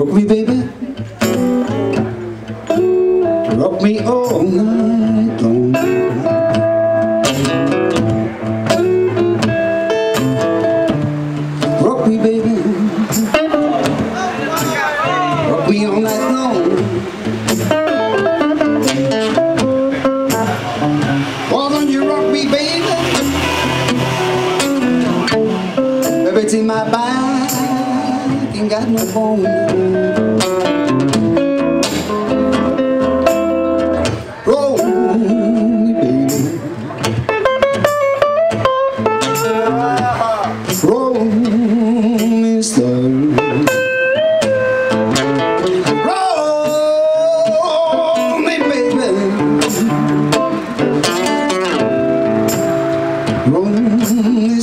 Rock me, baby. Rock me all night long. Rock me, baby. Rock me all night long. Why don't you rock me, baby? Baby, to my back ain't got no bone. Roll me, baby. Roll me slow. Roll me, baby. Roll me